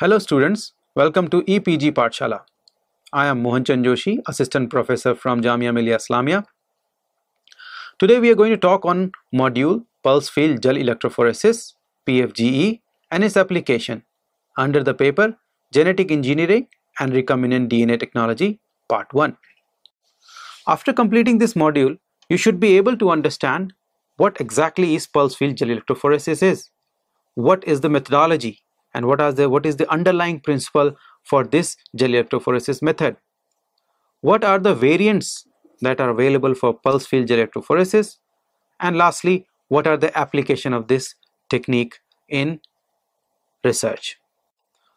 Hello students, welcome to EPG Pathshala. I am Mohan Chand Joshi, Assistant Professor from Jamia Millia Islamia. Today we are going to talk on module Pulse Field Gel Electrophoresis PFGE and its application under the paper Genetic Engineering and Recombinant DNA Technology Part 1. After completing this module, you should be able to understand what exactly is pulse field gel electrophoresis is, what is the methodology, and what, are the, what is the underlying principle for this gel electrophoresis method. What are the variants that are available for pulse field gel electrophoresis? And lastly, what are the application of this technique in research?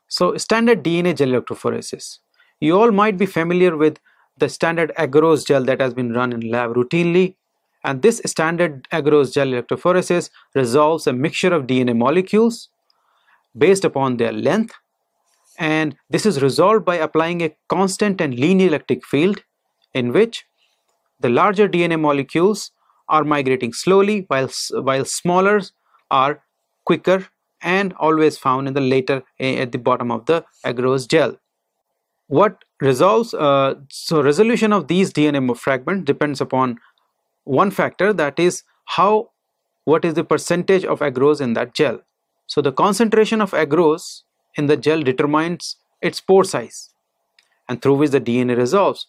So standard DNA gel electrophoresis. You all might be familiar with the standard agarose gel that has been run in lab routinely and this standard agarose gel electrophoresis resolves a mixture of DNA molecules based upon their length and this is resolved by applying a constant and linear electric field in which the larger DNA molecules are migrating slowly while, while smaller are quicker and always found in the later at the bottom of the agarose gel. What resolves, uh, so resolution of these DNA fragments depends upon one factor that is how, what is the percentage of agarose in that gel. So the concentration of agarose in the gel determines its pore size and through which the DNA resolves.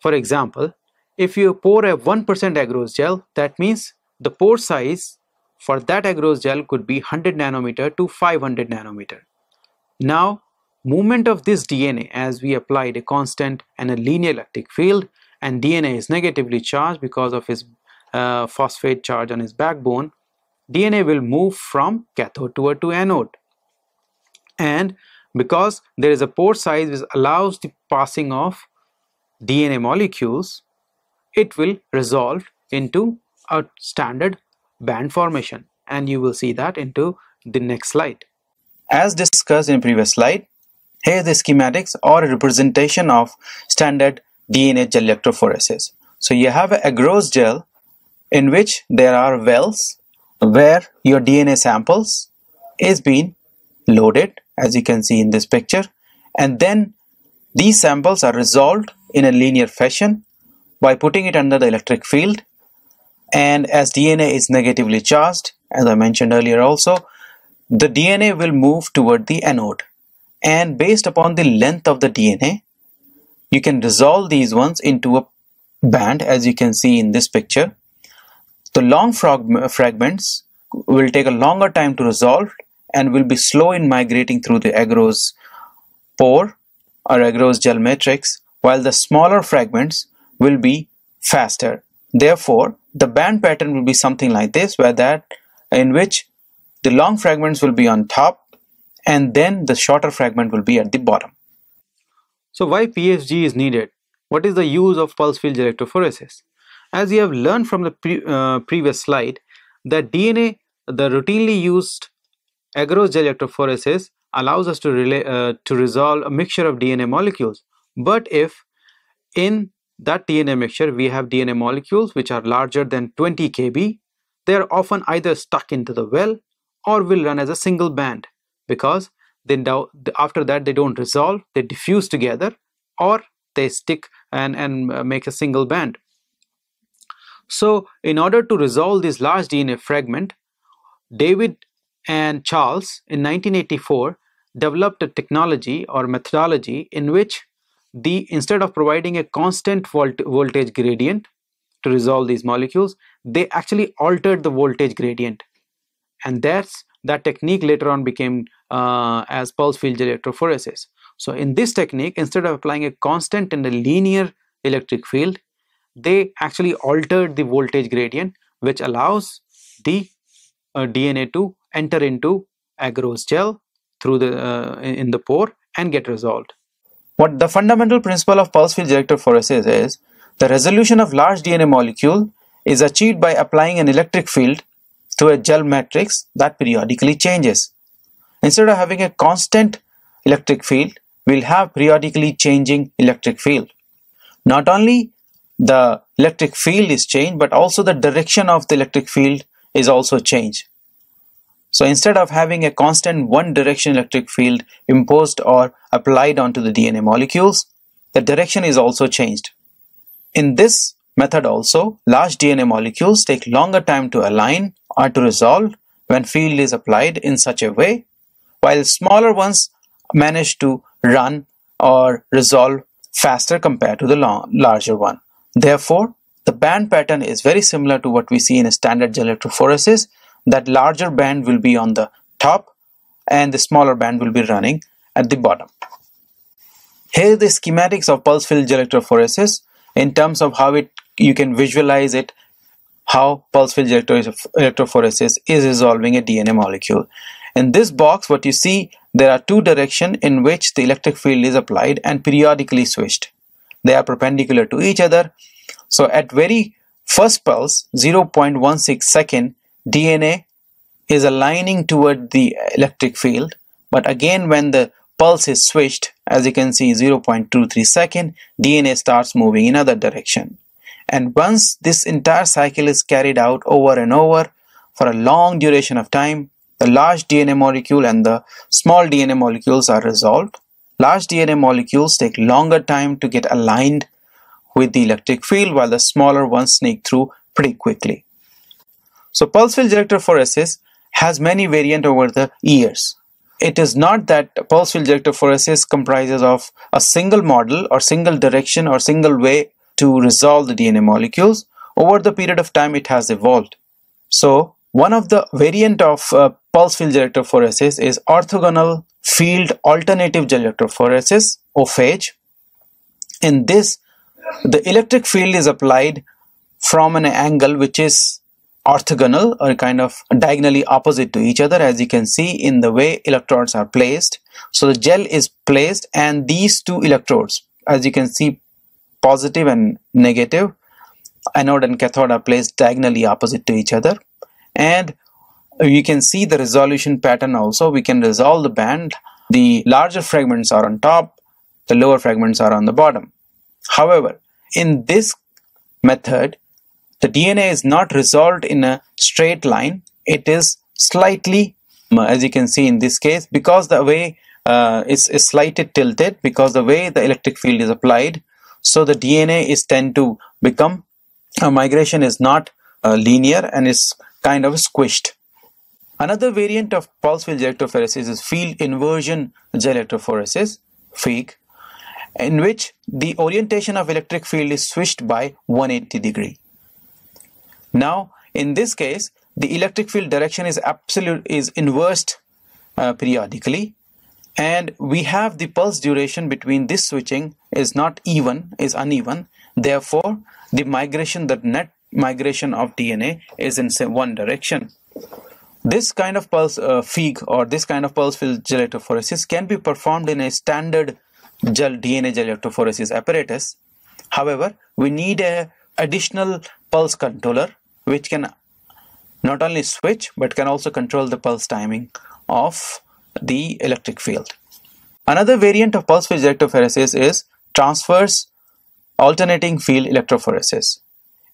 For example, if you pour a 1% agarose gel, that means the pore size for that agarose gel could be 100 nanometer to 500 nanometer. Now, movement of this DNA as we applied a constant and a linear electric field and DNA is negatively charged because of its uh, phosphate charge on its backbone DNA will move from cathode toward to anode. And because there is a pore size which allows the passing of DNA molecules, it will resolve into a standard band formation and you will see that into the next slide. As discussed in previous slide, here the schematics or representation of standard DNA gel electrophoresis. So you have a agarose gel in which there are wells where your DNA samples is being loaded as you can see in this picture. And then these samples are resolved in a linear fashion by putting it under the electric field. And as DNA is negatively charged as I mentioned earlier also the DNA will move toward the anode. And based upon the length of the DNA you can resolve these ones into a band as you can see in this picture the long frag uh, fragments will take a longer time to resolve and will be slow in migrating through the agarose pore or agarose gel matrix while the smaller fragments will be faster. Therefore, the band pattern will be something like this where that in which the long fragments will be on top and then the shorter fragment will be at the bottom. So why PFG is needed? What is the use of pulse field electrophoresis? As you have learned from the pre uh, previous slide, that DNA, the routinely used agarose gel electrophoresis allows us to, relay, uh, to resolve a mixture of DNA molecules. But if in that DNA mixture we have DNA molecules which are larger than 20 kb, they are often either stuck into the well or will run as a single band because then after that they don't resolve, they diffuse together or they stick and, and uh, make a single band. So in order to resolve this large DNA fragment, David and Charles in 1984 developed a technology or methodology in which the instead of providing a constant volt voltage gradient to resolve these molecules, they actually altered the voltage gradient. And that's that technique later on became uh, as pulse field electrophoresis. So in this technique, instead of applying a constant and a linear electric field, they actually altered the voltage gradient which allows the uh, DNA to enter into agarose gel through the uh, in the pore and get resolved. What the fundamental principle of pulse field electrophoresis is the resolution of large DNA molecule is achieved by applying an electric field to a gel matrix that periodically changes. Instead of having a constant electric field, we'll have periodically changing electric field. Not only the electric field is changed but also the direction of the electric field is also changed So instead of having a constant one direction electric field imposed or applied onto the DNA molecules, the direction is also changed. In this method also, large DNA molecules take longer time to align or to resolve when field is applied in such a way, while smaller ones manage to run or resolve faster compared to the larger one. Therefore, the band pattern is very similar to what we see in a standard gel electrophoresis. That larger band will be on the top and the smaller band will be running at the bottom. Here the schematics of pulse field gel electrophoresis in terms of how it you can visualize it how pulse field electrophoresis is resolving a DNA molecule. In this box what you see there are two directions in which the electric field is applied and periodically switched. They are perpendicular to each other. So at very first pulse 0.16 second DNA is aligning toward the electric field. But again when the pulse is switched as you can see 0.23 second DNA starts moving in other direction. And once this entire cycle is carried out over and over for a long duration of time the large DNA molecule and the small DNA molecules are resolved large DNA molecules take longer time to get aligned with the electric field while the smaller ones sneak through pretty quickly so pulse field electrophoresis has many variant over the years it is not that pulse field electrophoresis comprises of a single model or single direction or single way to resolve the DNA molecules. Over the period of time, it has evolved. So, one of the variant of uh, pulse field electrophoresis is orthogonal field alternative gel electrophoresis, OFAGE. In this, the electric field is applied from an angle which is orthogonal or kind of diagonally opposite to each other as you can see in the way electrodes are placed. So the gel is placed and these two electrodes as you can see positive and negative anode and cathode are placed diagonally opposite to each other and you can see the resolution pattern also. We can resolve the band. The larger fragments are on top the lower fragments are on the bottom. However in this method the DNA is not resolved in a straight line. It is slightly as you can see in this case because the way uh, it's, slightly tilted because the way the electric field is applied so the DNA is tend to become uh, migration is not uh, linear and is kind of squished another variant of pulse field electrophoresis is field inversion gel electrophoresis FIG in which the orientation of electric field is switched by 180 degree. Now, in this case, the electric field direction is absolute is inversed uh, periodically and we have the pulse duration between this switching is not even is uneven. Therefore the migration the net migration of DNA is in one direction this kind of pulse uh, FIG or this kind of pulse field gel electrophoresis can be performed in a standard gel DNA gel electrophoresis apparatus however we need a additional pulse controller which can not only switch but can also control the pulse timing of the electric field. Another variant of pulse field electrophoresis is transverse alternating field electrophoresis.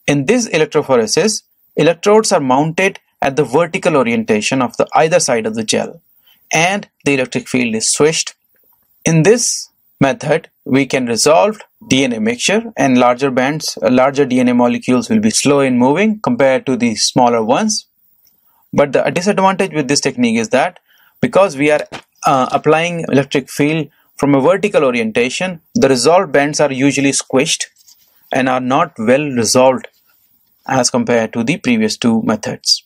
In this electrophoresis, electrodes are mounted at the vertical orientation of the either side of the gel and the electric field is switched. In this method, we can resolve DNA mixture and larger bands, larger DNA molecules will be slow in moving compared to the smaller ones. But the disadvantage with this technique is that because we are uh, applying electric field from a vertical orientation, the resolved bands are usually squished and are not well resolved as compared to the previous two methods.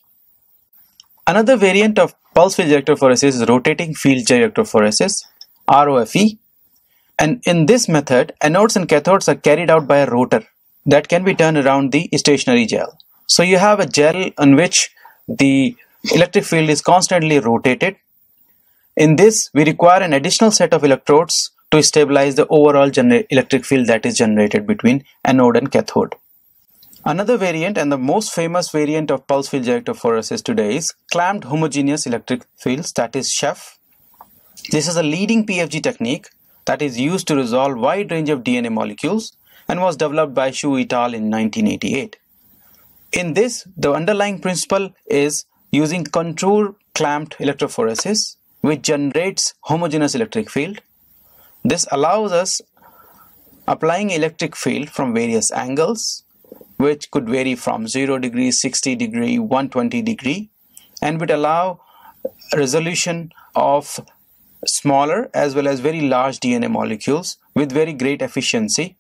Another variant of pulse field electrophoresis is rotating field electrophoresis, ROFE, and in this method, anodes and cathodes are carried out by a rotor that can be turned around the stationary gel. So you have a gel on which the electric field is constantly rotated. In this, we require an additional set of electrodes to stabilize the overall electric field that is generated between anode and cathode. Another variant and the most famous variant of pulse field electrophoresis today is clamped homogeneous electric fields that is CHEF. This is a leading PFG technique that is used to resolve wide range of DNA molecules and was developed by Chu et al. in 1988. In this, the underlying principle is using contour clamped electrophoresis which generates homogeneous electric field. This allows us applying electric field from various angles which could vary from 0 degree, 60 degree, 120 degree and would allow resolution of smaller as well as very large DNA molecules with very great efficiency.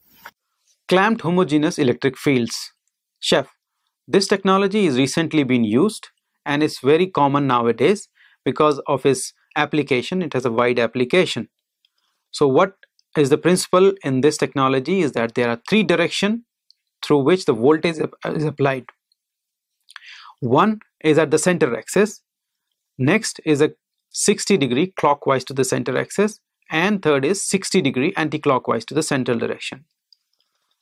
Clamped homogeneous electric fields. Chef, this technology is recently been used and it's very common nowadays because of its application. It has a wide application. So what is the principle in this technology is that there are three direction through which the voltage is applied. One is at the center axis. Next is a 60 degree clockwise to the center axis and third is 60 degree anti-clockwise to the central direction.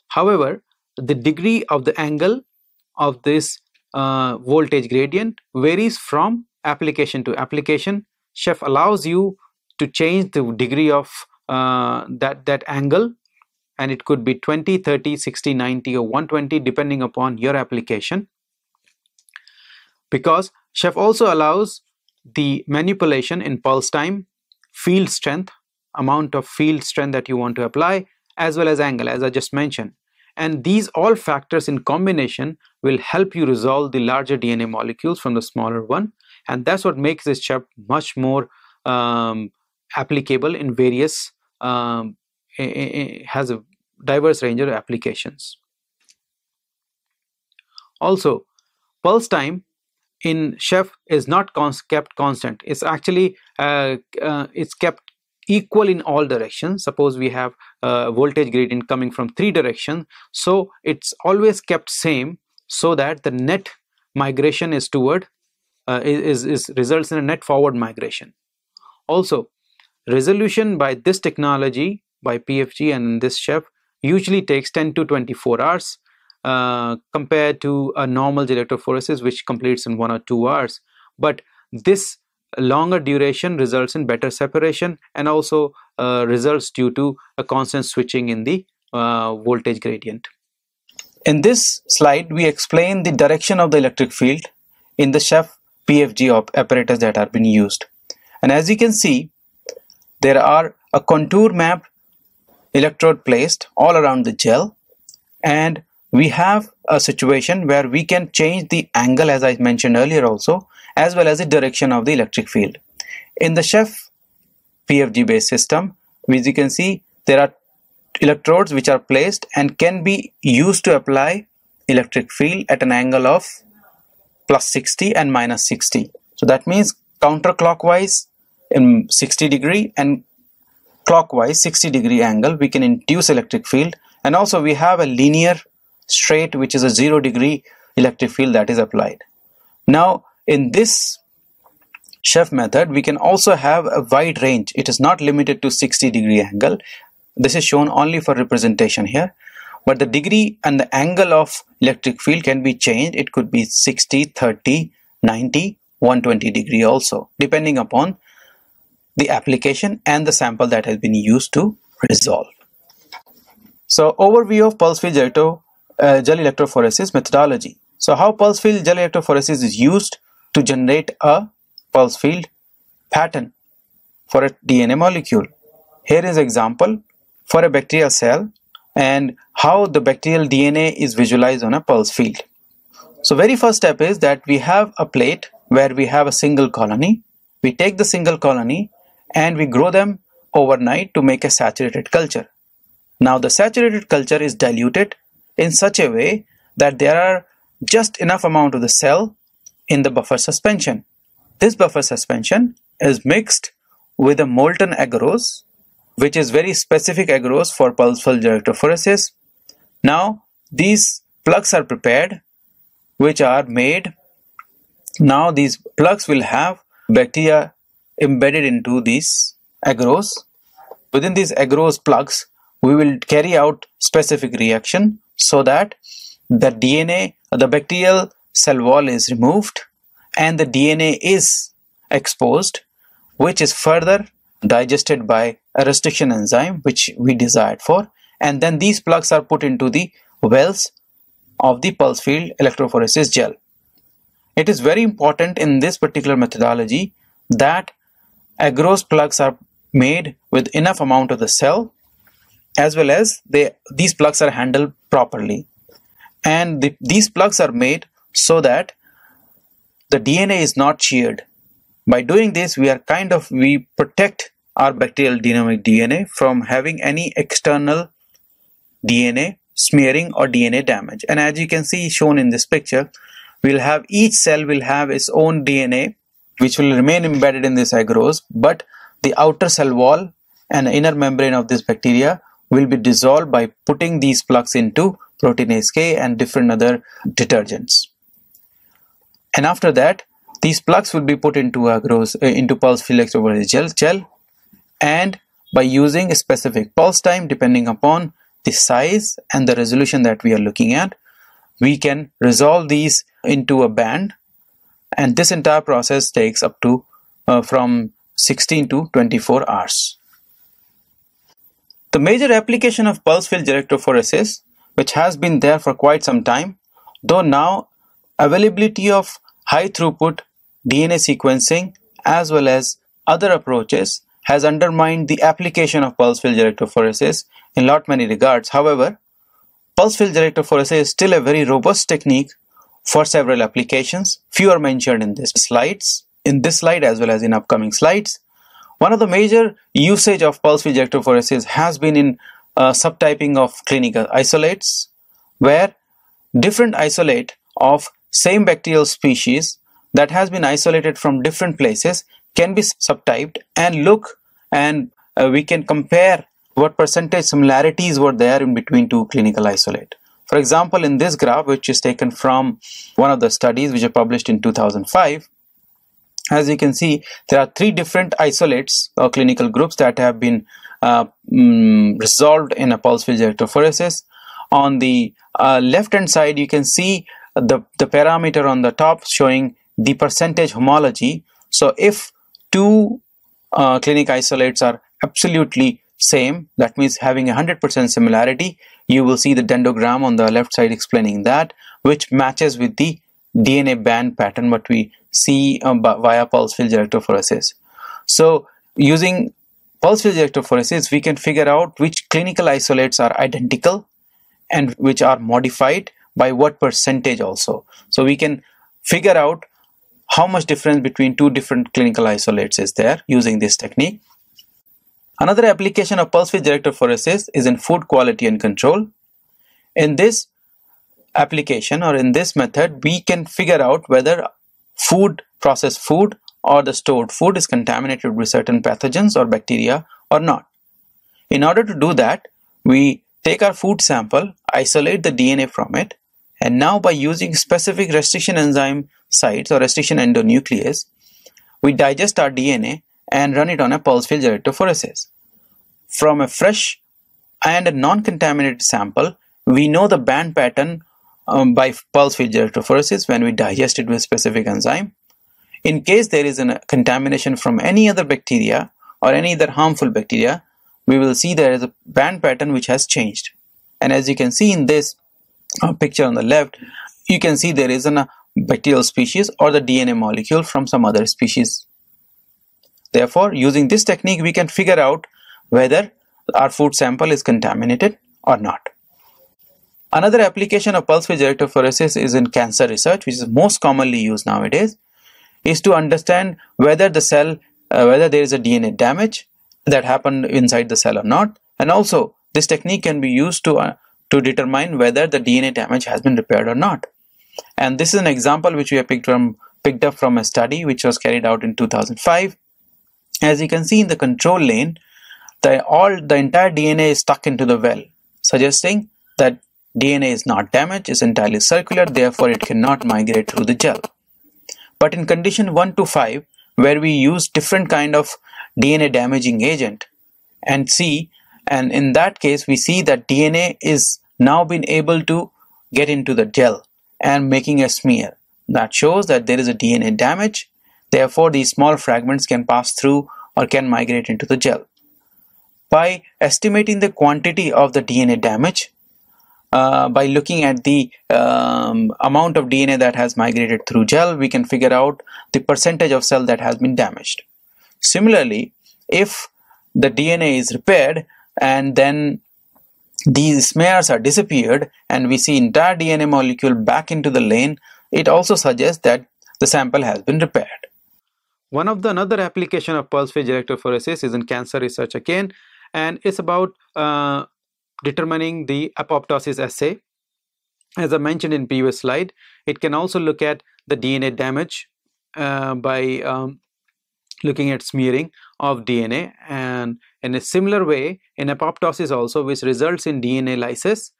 However, the degree of the angle of this uh, voltage gradient varies from application to application. Chef allows you to change the degree of uh, that, that angle and it could be 20, 30, 60, 90 or 120 depending upon your application. Because Chef also allows the manipulation in pulse time, field strength, amount of field strength that you want to apply as well as angle as I just mentioned and these all factors in combination will help you resolve the larger DNA molecules from the smaller one and that's what makes this chip much more um, applicable in various um, has a diverse range of applications. Also, pulse time in chef is not cons kept constant. It's actually uh, uh, it's kept equal in all directions. Suppose we have a voltage gradient coming from three directions so it's always kept same so that the net migration is toward uh, is, is results in a net forward migration. Also resolution by this technology by pfg and in this chef usually takes 10 to 24 hours uh, compared to a normal electrophoresis which completes in one or two hours but this longer duration results in better separation and also uh, results due to a constant switching in the uh, voltage gradient. In this slide, we explain the direction of the electric field in the Chef PFG apparatus that are being used. And as you can see, there are a contour map electrode placed all around the gel and we have a situation where we can change the angle as I mentioned earlier also as well as the direction of the electric field. In the Chef PFG based system, as you can see, there are electrodes which are placed and can be used to apply electric field at an angle of plus 60 and minus 60. So that means counterclockwise in 60 degree and clockwise 60 degree angle we can induce electric field and also we have a linear straight which is a zero degree electric field that is applied. Now in this chef method, we can also have a wide range. It is not limited to 60 degree angle. This is shown only for representation here. But the degree and the angle of electric field can be changed. It could be 60, 30, 90, 120 degree also, depending upon the application and the sample that has been used to resolve. So overview of pulse field uh, gel electrophoresis methodology. So how pulse field gel electrophoresis is used to generate a pulse field pattern for a DNA molecule. Here is example for a bacterial cell and how the bacterial DNA is visualized on a pulse field. So very first step is that we have a plate where we have a single colony. We take the single colony and we grow them overnight to make a saturated culture. Now the saturated culture is diluted in such a way that there are just enough amount of the cell in the buffer suspension. This buffer suspension is mixed with a molten agarose which is very specific agarose for pulse pulseful electrophoresis. Now these plugs are prepared which are made. Now these plugs will have bacteria embedded into these agarose. Within these agarose plugs we will carry out specific reaction so that the DNA, the bacterial cell wall is removed and the DNA is exposed which is further digested by a restriction enzyme which we desired for and then these plugs are put into the wells of the pulse field electrophoresis gel. it is very important in this particular methodology that agarose plugs are made with enough amount of the cell as well as they these plugs are handled properly. And the, these plugs are made so that the DNA is not sheared by doing this we are kind of we protect our bacterial genomic DNA from having any external DNA smearing or DNA damage. And as you can see shown in this picture we'll have each cell will have its own DNA which will remain embedded in this agarose but the outer cell wall and inner membrane of this bacteria will be dissolved by putting these plugs into proteinase K and different other detergents. And after that, these plugs will be put into agarose, uh, into pulse field electrophoresis gel, gel and by using a specific pulse time depending upon the size and the resolution that we are looking at, we can resolve these into a band and this entire process takes up to uh, from 16 to 24 hours. The major application of pulse field electrophoresis, which has been there for quite some time, though now availability of high throughput DNA sequencing as well as other approaches has undermined the application of pulse field electrophoresis in lot many regards. However, pulse field electrophoresis is still a very robust technique for several applications. Few are mentioned in this slides in this slide as well as in upcoming slides. One of the major usage of pulse field electrophoresis has been in uh, subtyping of clinical isolates where different isolate of same bacterial species that has been isolated from different places can be subtyped and look and uh, we can compare what percentage similarities were there in between two clinical isolate. For example, in this graph, which is taken from one of the studies which are published in 2005, as you can see, there are three different isolates or clinical groups that have been uh, mm, resolved in a pulse field electrophoresis. On the uh, left hand side, you can see the, the parameter on the top showing the percentage homology. So if two uh, clinic isolates are absolutely same, that means having a 100% similarity, you will see the dendrogram on the left side explaining that, which matches with the DNA band pattern what we see um, via pulse field electrophoresis. So using pulse field electrophoresis, we can figure out which clinical isolates are identical and which are modified by what percentage also. So we can figure out how much difference between two different clinical isolates is there using this technique. Another application of pulse field electrophoresis is in food quality and control. In this application or in this method, we can figure out whether food, processed food or the stored food is contaminated with certain pathogens or bacteria or not. In order to do that, we take our food sample, isolate the DNA from it, and now by using specific restriction enzyme sites or restriction endonuclease, we digest our DNA and run it on a pulse field electrophoresis. From a fresh and a non-contaminated sample, we know the band pattern um, by pulse field electrophoresis when we digest it with specific enzyme. In case there is a contamination from any other bacteria or any other harmful bacteria, we will see there is a band pattern which has changed. And as you can see in this uh, picture on the left, you can see there is a bacterial species or the DNA molecule from some other species. Therefore, using this technique, we can figure out whether our food sample is contaminated or not. Another application of pulse field electrophoresis is in cancer research, which is most commonly used nowadays, is to understand whether the cell, uh, whether there is a DNA damage that happened inside the cell or not. And also, this technique can be used to, uh, to determine whether the DNA damage has been repaired or not. And this is an example which we have picked, from, picked up from a study which was carried out in 2005. As you can see in the control lane, the, all the entire DNA is stuck into the well, suggesting that DNA is not damaged, is entirely circular, therefore it cannot migrate through the gel. But in condition 1 to 5, where we use different kind of DNA damaging agent and see, and in that case we see that DNA is now been able to get into the gel and making a smear. That shows that there is a DNA damage, therefore these small fragments can pass through or can migrate into the gel. By estimating the quantity of the DNA damage, uh, by looking at the um, amount of DNA that has migrated through gel, we can figure out the percentage of cell that has been damaged. Similarly, if the DNA is repaired and then these smears are disappeared and we see entire DNA molecule back into the lane, it also suggests that the sample has been repaired. One of the another application of pulse field electrophoresis is in cancer research again and it's about uh, determining the apoptosis assay. As I mentioned in previous slide, it can also look at the DNA damage uh, by um, looking at smearing of DNA and in a similar way in apoptosis also which results in DNA lysis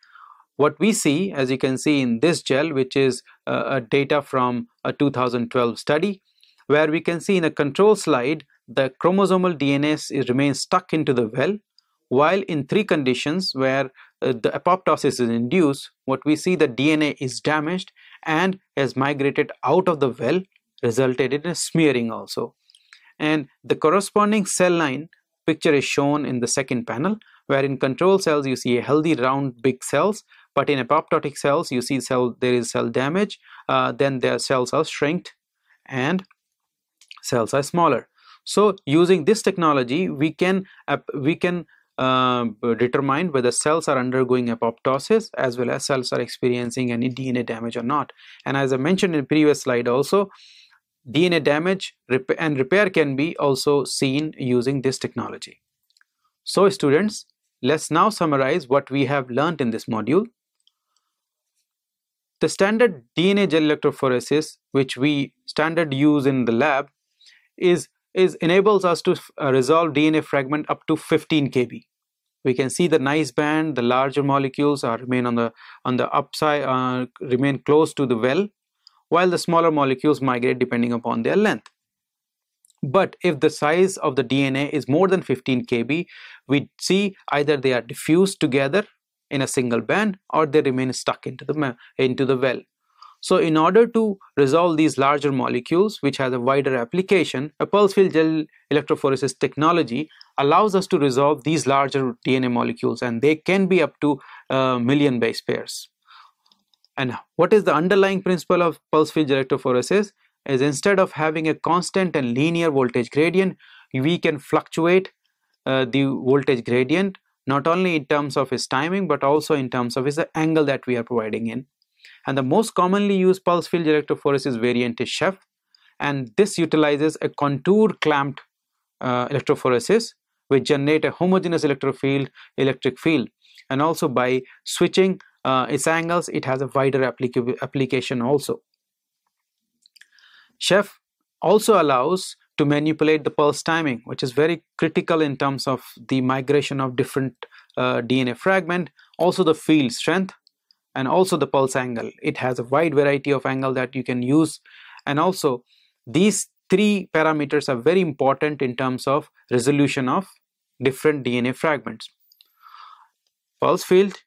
what we see as you can see in this gel which is uh, data from a 2012 study where we can see in a control slide the chromosomal DNA remains stuck into the well while in three conditions where uh, the apoptosis is induced what we see the DNA is damaged and has migrated out of the well resulted in a smearing also. And the corresponding cell line picture is shown in the second panel where in control cells you see a healthy round big cells but in apoptotic cells you see cell there is cell damage uh, then their cells are shrinked and cells are smaller so using this technology we can we can uh, determine whether cells are undergoing apoptosis as well as cells are experiencing any DNA damage or not and as I mentioned in previous slide also DNA damage and repair can be also seen using this technology. So students, let's now summarize what we have learned in this module. The standard DNA gel electrophoresis which we standard use in the lab is, is enables us to uh, resolve DNA fragment up to 15 kb. We can see the nice band, the larger molecules are remain on the on the upside, uh, remain close to the well while the smaller molecules migrate depending upon their length. But if the size of the DNA is more than 15 kb, we see either they are diffused together in a single band or they remain stuck into the, into the well. So in order to resolve these larger molecules, which has a wider application, a pulse field gel electrophoresis technology allows us to resolve these larger DNA molecules and they can be up to a million base pairs. And what is the underlying principle of pulse field electrophoresis? Is instead of having a constant and linear voltage gradient, we can fluctuate uh, the voltage gradient not only in terms of its timing but also in terms of its angle that we are providing in. And the most commonly used pulse field electrophoresis variant is CHEF and this utilizes a contour clamped uh, electrophoresis which generate a homogeneous electric field electric field. And also by switching uh, its angles it has a wider applica application also. Chef also allows to manipulate the pulse timing which is very critical in terms of the migration of different uh, DNA fragment. Also the field strength and also the pulse angle. It has a wide variety of angle that you can use. And also these three parameters are very important in terms of resolution of different DNA fragments. Pulse field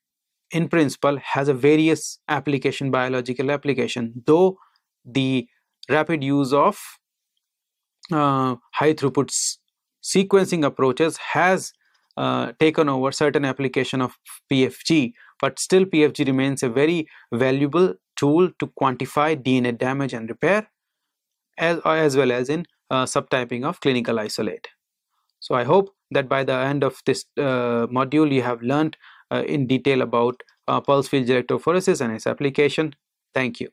in principle has a various application biological application though the rapid use of uh, high throughput sequencing approaches has uh, taken over certain application of PFG but still PFG remains a very valuable tool to quantify DNA damage and repair as, as well as in uh, subtyping of clinical isolate. So I hope that by the end of this uh, module you have learned uh, in detail about uh, pulse field electrophoresis and its application. Thank you.